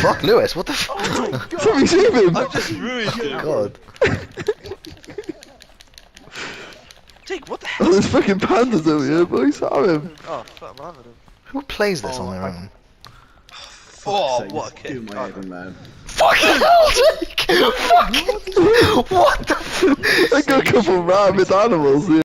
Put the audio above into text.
fuck, Lewis? What the oh fuck? Something shoot him! I've just ruined it. God. Jake, what the Oh, hell? there's fucking pandas over here, boy. Saw him. Oh, fuck, I'm him. Who plays this Oh, on their own? Oh, what a kid! Do my head man. Fucking hell, Jake! Fucking... What the fuck? I got a couple rabid animals here.